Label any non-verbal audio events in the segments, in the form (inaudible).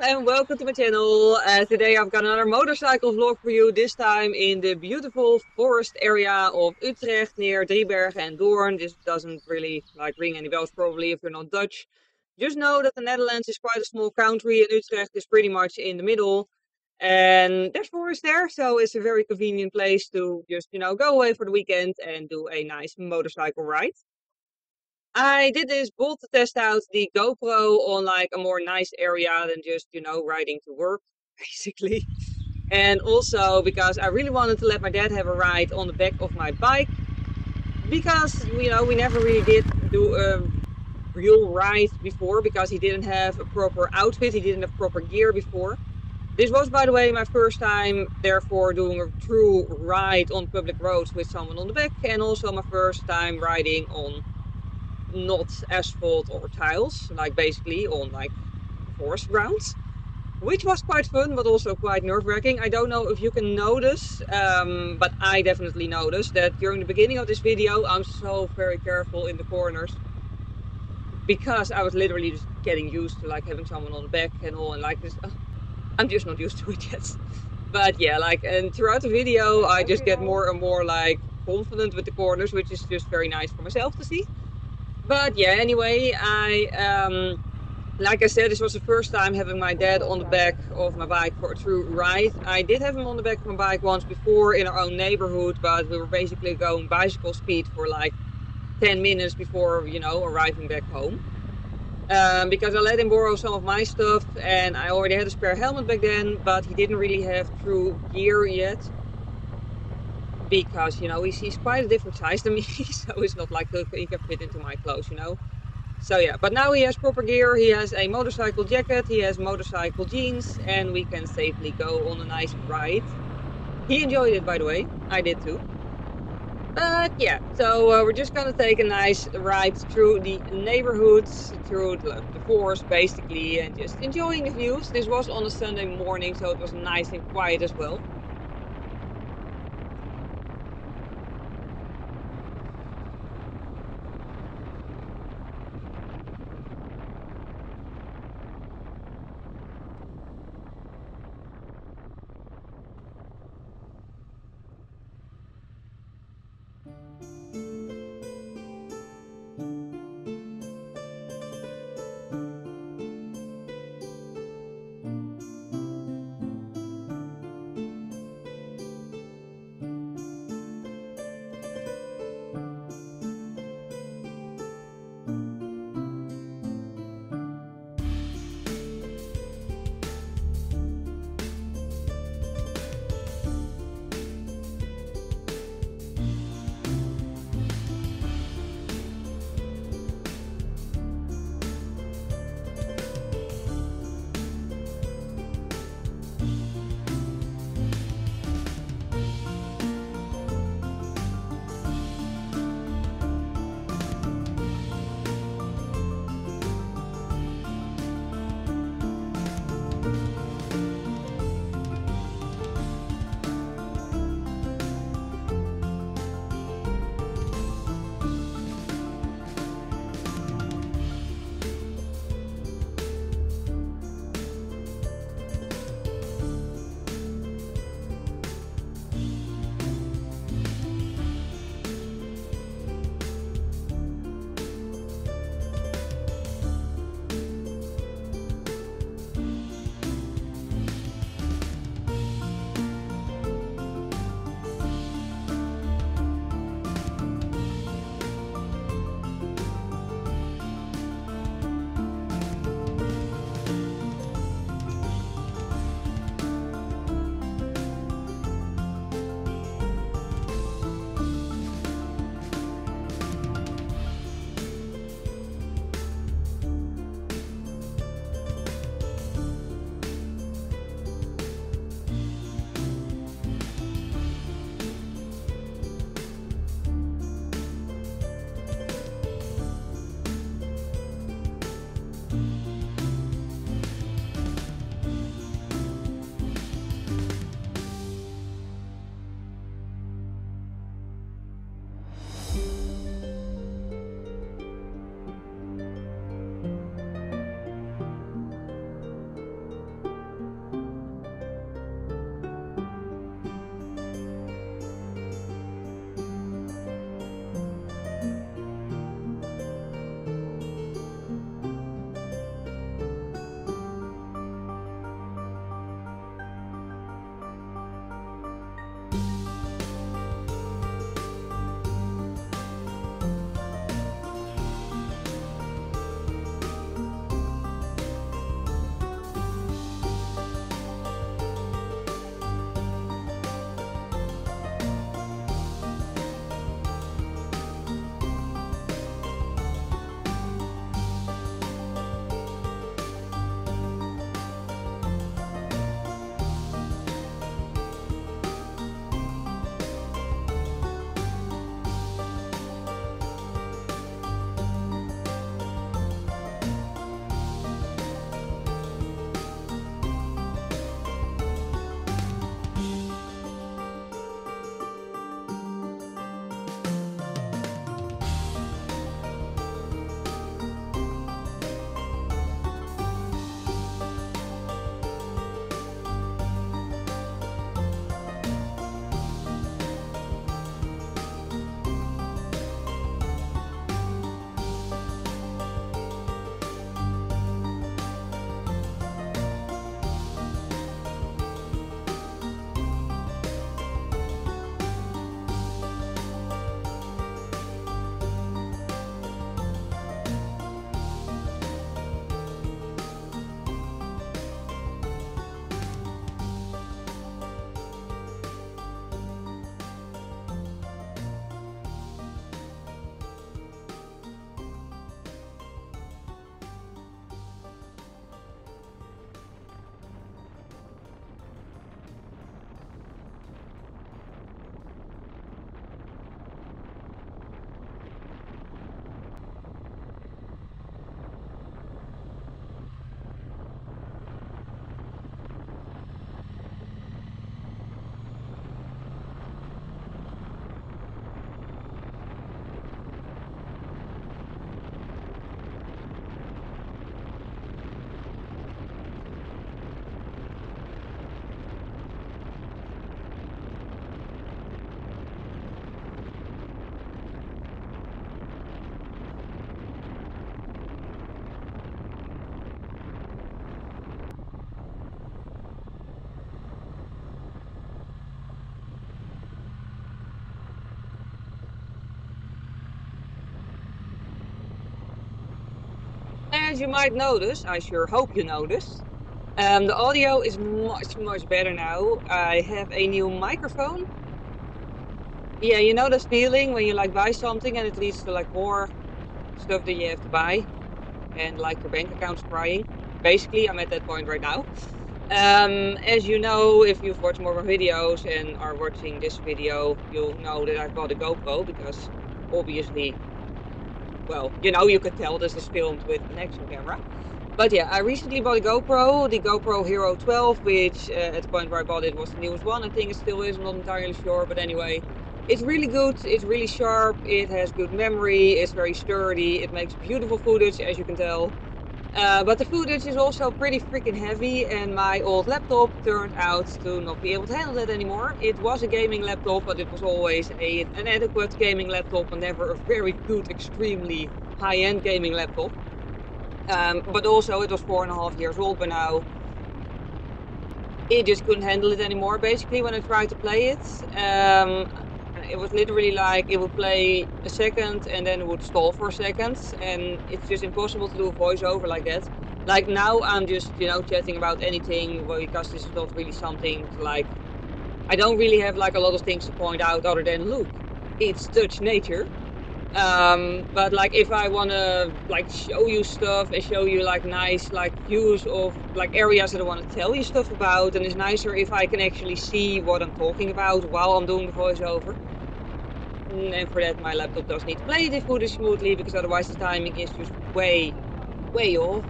and welcome to my channel. Uh, today I've got another motorcycle vlog for you, this time in the beautiful forest area of Utrecht near Driebergen and Doorn. This doesn't really like ring any bells probably if you're not Dutch. Just know that the Netherlands is quite a small country and Utrecht is pretty much in the middle. And there's forest there, so it's a very convenient place to just, you know, go away for the weekend and do a nice motorcycle ride. I did this both to test out the GoPro on like a more nice area than just, you know, riding to work, (laughs) basically. And also because I really wanted to let my dad have a ride on the back of my bike. Because, you know, we never really did do a real ride before because he didn't have a proper outfit, he didn't have proper gear before. This was, by the way, my first time, therefore, doing a true ride on public roads with someone on the back, and also my first time riding on not asphalt or tiles, like basically on like forest grounds, which was quite fun, but also quite nerve-wracking. I don't know if you can notice, um, but I definitely noticed that during the beginning of this video, I'm so very careful in the corners because I was literally just getting used to like having someone on the back and all, and like this. (laughs) I'm just not used to it yet. But yeah, like, and throughout the video, I just get more and more like confident with the corners, which is just very nice for myself to see. But yeah, anyway, I, um, like I said, this was the first time having my dad on the back of my bike for a true ride. I did have him on the back of my bike once before in our own neighborhood, but we were basically going bicycle speed for like 10 minutes before, you know, arriving back home. Um, because I let him borrow some of my stuff and I already had a spare helmet back then, but he didn't really have true gear yet because you know he's, he's quite a different size than me (laughs) so it's not like he can fit into my clothes you know? So yeah but now he has proper gear he has a motorcycle jacket he has motorcycle jeans and we can safely go on a nice ride. He enjoyed it by the way. I did too. But yeah so uh, we're just gonna take a nice ride through the neighborhoods through the, the forest basically and just enjoying the views. This was on a sunday morning so it was nice and quiet as well as you might notice, I sure hope you notice, um, the audio is much, much better now. I have a new microphone. Yeah, you know that feeling when you like buy something and it leads to like more stuff that you have to buy and like your bank account's crying. Basically, I'm at that point right now. Um, as you know, if you've watched more of my videos and are watching this video, you'll know that I bought a GoPro because obviously, well, you know, you could tell this is filmed with an action camera. But yeah, I recently bought a GoPro, the GoPro Hero 12, which uh, at the point where I bought it was the newest one. I think it still is, I'm not entirely sure. But anyway, it's really good, it's really sharp, it has good memory, it's very sturdy, it makes beautiful footage, as you can tell. Uh, but the footage is also pretty freaking heavy and my old laptop turned out to not be able to handle that anymore. It was a gaming laptop, but it was always a, an adequate gaming laptop and never a very good, extremely high-end gaming laptop. Um, but also it was four and a half years old by now. It just couldn't handle it anymore basically when I tried to play it. Um, it was literally like it would play a second and then it would stall for a second and it's just impossible to do a voiceover like that. Like now I'm just, you know, chatting about anything because this is not really something to like I don't really have like a lot of things to point out other than look, it's Dutch nature. Um, but like if I want to like show you stuff and show you like nice like views of like areas that I want to tell you stuff about, then it's nicer if I can actually see what I'm talking about while I'm doing the voiceover. Mm, and for that my laptop does need to play the footage smoothly because otherwise the timing is just way, way off.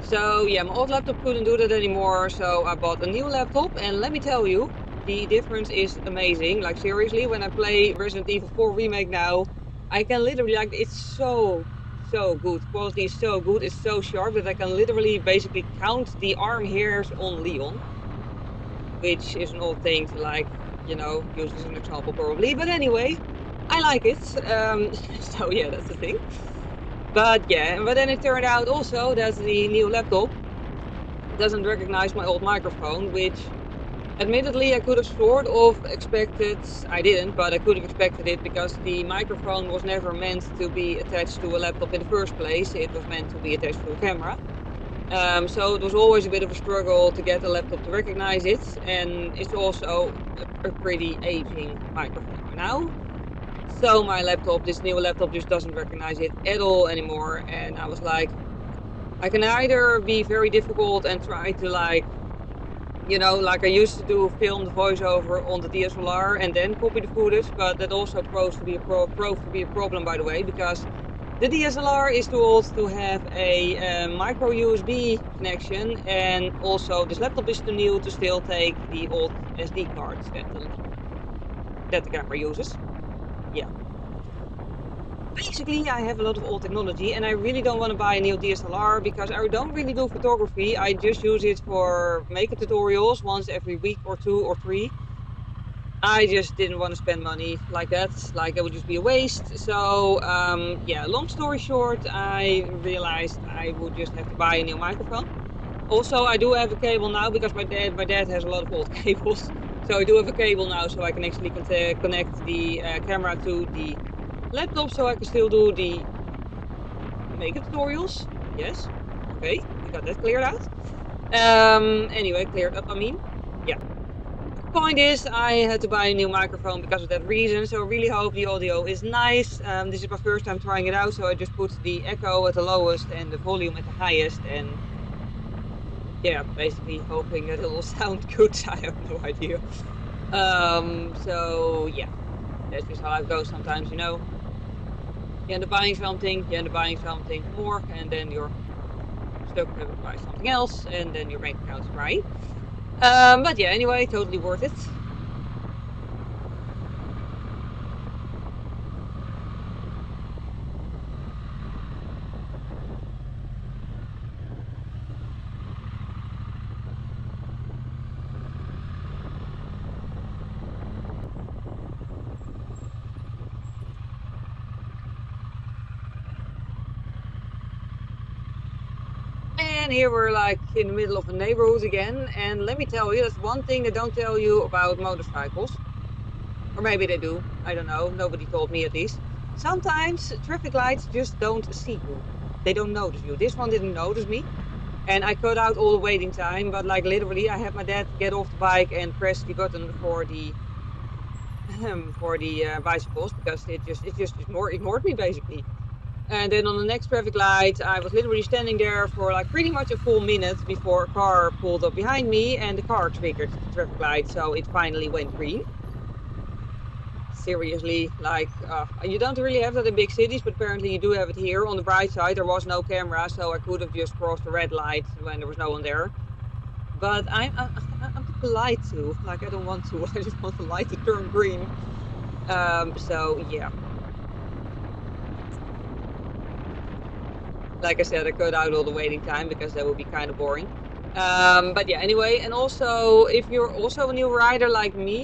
So yeah, my old laptop couldn't do that anymore, so I bought a new laptop and let me tell you, the difference is amazing. Like seriously, when I play Resident Evil 4 Remake now, I can literally like it's so so good. Quality is so good. It's so sharp that I can literally basically count the arm hairs on Leon, which is an old thing to like you know use as an example probably. But anyway, I like it. Um, (laughs) so yeah, that's the thing. But yeah, but then it turned out also that the new laptop doesn't recognize my old microphone, which Admittedly, I could have sort of expected, I didn't, but I could have expected it because the microphone was never meant to be attached to a laptop in the first place. It was meant to be attached to a camera. Um, so it was always a bit of a struggle to get the laptop to recognize it. And it's also a, a pretty aging microphone now. So my laptop, this new laptop, just doesn't recognize it at all anymore. And I was like, I can either be very difficult and try to like you know, like I used to do film the voiceover on the DSLR and then copy the footage, but that also proves to be a pro proved to be a problem, by the way, because the DSLR is too old to have a uh, micro USB connection, and also this laptop is too new to still take the old SD cards that the, that the camera uses. Yeah basically I have a lot of old technology and I really don't want to buy a new DSLR because I don't really do photography. I just use it for makeup tutorials once every week or two or three. I just didn't want to spend money like that, like it would just be a waste. So um, yeah, long story short, I realized I would just have to buy a new microphone. Also, I do have a cable now because my dad, my dad has a lot of old (laughs) cables. So I do have a cable now so I can actually connect the uh, camera to the laptop so I can still do the makeup tutorials. Yes. Okay, we got that cleared out. Um, anyway, cleared up, I mean. Yeah. Point is, I had to buy a new microphone because of that reason, so I really hope the audio is nice. Um, this is my first time trying it out, so I just put the echo at the lowest and the volume at the highest, and yeah, basically hoping that it will (laughs) sound good. I have no idea. Um, so yeah, that's just how it goes sometimes, you know you end up buying something, you end up buying something more, and then you're stuck to buy something else, and then your bank account's dry. Um, but yeah, anyway, totally worth it. And here we're like in the middle of a neighborhood again. And let me tell you, that's one thing they don't tell you about motorcycles. Or maybe they do. I don't know. Nobody told me at least. Sometimes traffic lights just don't see you. they don't notice you. This one didn't notice me, and I cut out all the waiting time. But like literally, I had my dad get off the bike and press the button for the (clears throat) for the uh, bicycles because it just it just ignored, ignored me basically. And then on the next traffic light, I was literally standing there for like pretty much a full minute before a car pulled up behind me and the car triggered the traffic light, so it finally went green. Seriously, like, uh, you don't really have that in big cities, but apparently you do have it here. On the bright side, there was no camera, so I could have just crossed the red light when there was no one there. But I'm, I'm, I'm polite to, like, I don't want to, (laughs) I just want the light to turn green. Um, so, yeah. Like I said, I cut out all the waiting time because that would be kind of boring. Um, but yeah, anyway, and also if you're also a new rider like me,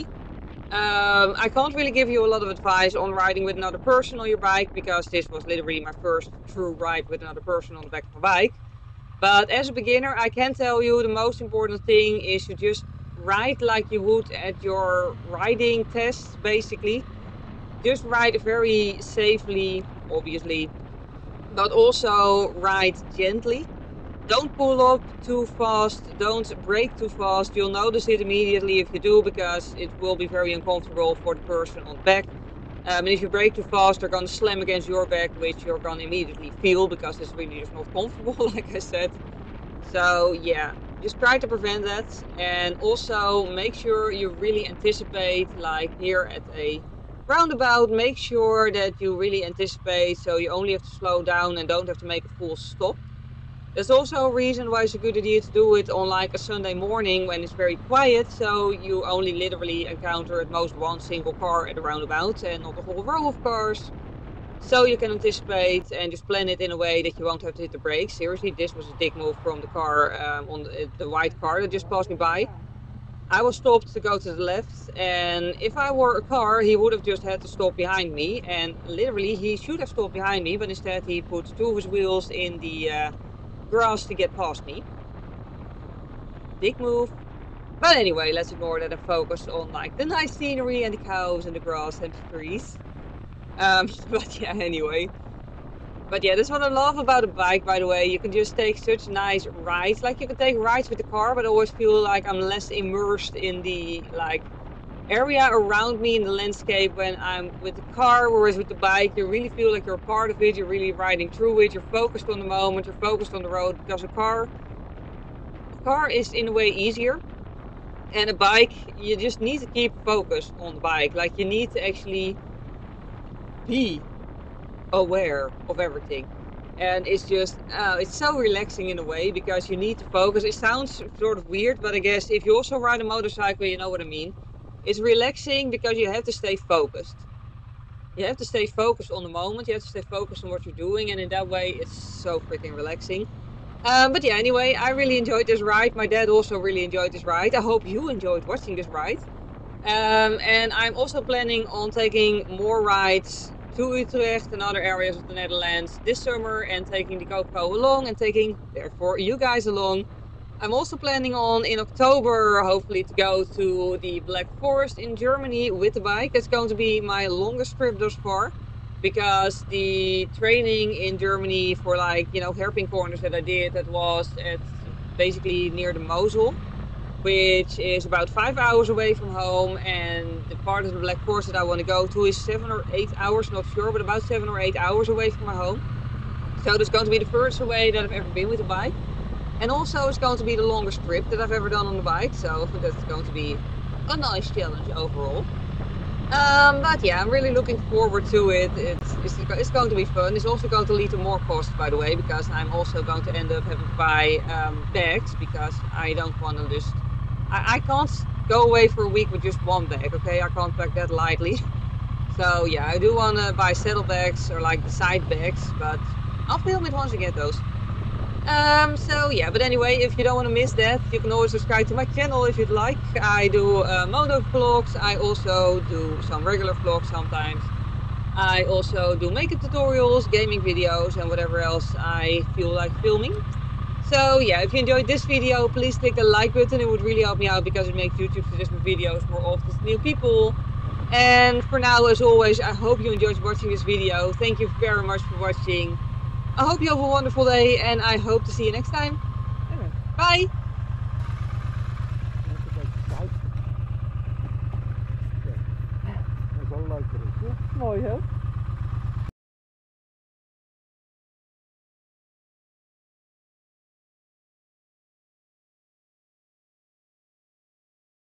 um, I can't really give you a lot of advice on riding with another person on your bike because this was literally my first true ride with another person on the back of a bike. But as a beginner, I can tell you the most important thing is to just ride like you would at your riding test, basically. Just ride very safely, obviously, but also ride gently. Don't pull up too fast, don't brake too fast. You'll notice it immediately if you do because it will be very uncomfortable for the person on the back. Um, and if you brake too fast, they're going to slam against your back, which you're going to immediately feel because it's really just not comfortable, (laughs) like I said. So, yeah, just try to prevent that. And also make sure you really anticipate, like here at a roundabout, make sure that you really anticipate so you only have to slow down and don't have to make a full stop. There's also a reason why it's a good idea to do it on like a Sunday morning when it's very quiet, so you only literally encounter at most one single car at the roundabout and not a whole row of cars. So you can anticipate and just plan it in a way that you won't have to hit the brakes. Seriously, this was a dick move from the car um, on the, the white car that just passed me by. I was stopped to go to the left, and if I were a car, he would have just had to stop behind me. And literally, he should have stopped behind me, but instead, he put two of his wheels in the uh, grass to get past me. Big move. But anyway, let's ignore that and focus on like the nice scenery and the cows and the grass and the trees. Um, (laughs) but yeah, anyway. But yeah, that's what I love about a bike, by the way. You can just take such nice rides. Like you can take rides with the car, but I always feel like I'm less immersed in the like area around me in the landscape when I'm with the car. Whereas with the bike, you really feel like you're a part of it. You're really riding through it. You're focused on the moment. You're focused on the road because a car, a car is in a way easier. And a bike, you just need to keep focus on the bike. Like you need to actually be aware of everything. And it's just uh, it's so relaxing in a way because you need to focus. It sounds sort of weird but i guess if you also ride a motorcycle you know what i mean. It's relaxing because you have to stay focused. You have to stay focused on the moment. You have to stay focused on what you're doing and in that way it's so freaking relaxing. Um, but yeah anyway i really enjoyed this ride. My dad also really enjoyed this ride. I hope you enjoyed watching this ride. Um, and i'm also planning on taking more rides to Utrecht and other areas of the Netherlands this summer and taking the GoPro along and taking therefore you guys along. I'm also planning on in October hopefully to go to the Black Forest in Germany with the bike. That's going to be my longest trip thus far because the training in Germany for like you know hairpin corners that I did that was at basically near the Mosel which is about five hours away from home and the part of the Black Forest that I want to go to is seven or eight hours, not sure, but about seven or eight hours away from my home. So it's going to be the first away that I've ever been with a bike. And also it's going to be the longest trip that I've ever done on the bike, so that's going to be a nice challenge overall. Um, but yeah, I'm really looking forward to it. It's, it's, it's, going to be fun. It's also going to lead to more costs, by the way, because I'm also going to end up having to buy um, bags because I don't want to just I, I can't go away for a week with just one bag, okay? I can't pack that lightly. (laughs) So yeah, I do want to buy saddlebags or like the side bags, but I'll film it once I get those. Um, so yeah, but anyway, if you don't want to miss that, you can always subscribe to my channel if you'd like. I do uh, moto vlogs, I also do some regular vlogs sometimes. I also do makeup tutorials, gaming videos and whatever else I feel like filming. So yeah, if you enjoyed this video, please click the like button. It would really help me out because it makes YouTube suggest my videos more often to new people. And for now, as always, I hope you enjoyed watching this video. Thank you very much for watching. I hope you have a wonderful day and I hope to see you next time. Bye! Even een beetje zout. Zo. Dat is wel leuk. hè? Mooi hè?